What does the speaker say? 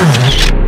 Ugh.